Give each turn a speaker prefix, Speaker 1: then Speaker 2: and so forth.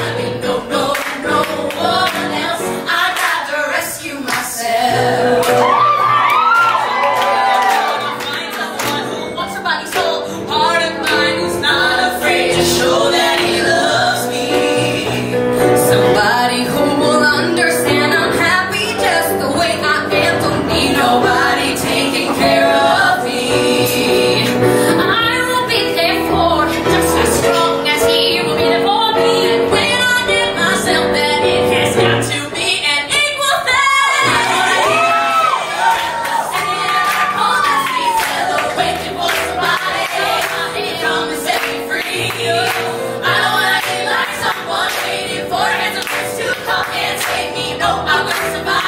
Speaker 1: shining know. me know I was survive.